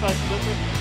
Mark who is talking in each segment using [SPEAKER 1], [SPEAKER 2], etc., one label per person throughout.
[SPEAKER 1] Tá, tá, tá.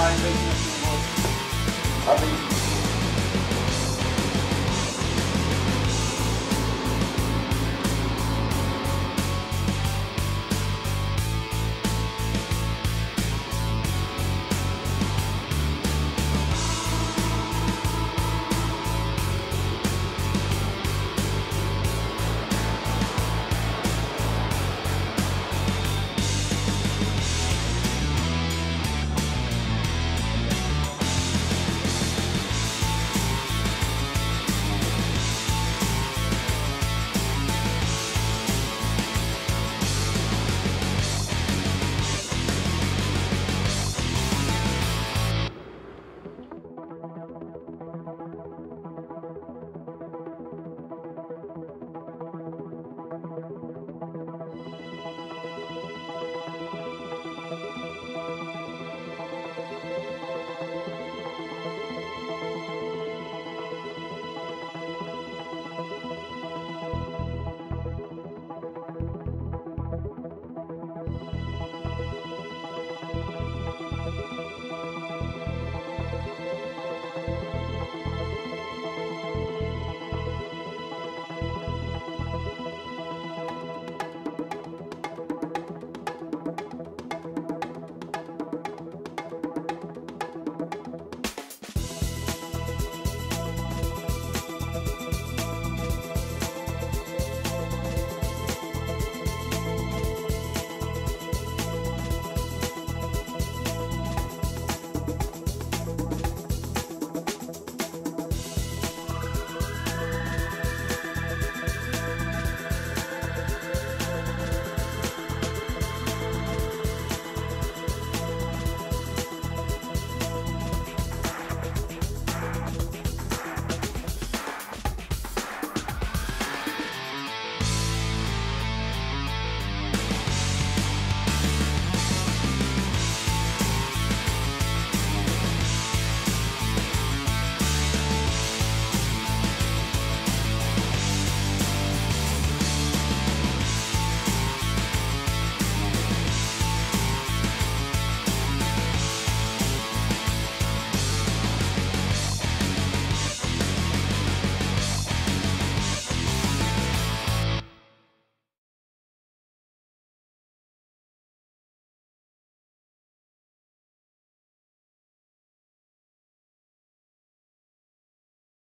[SPEAKER 2] i business was, I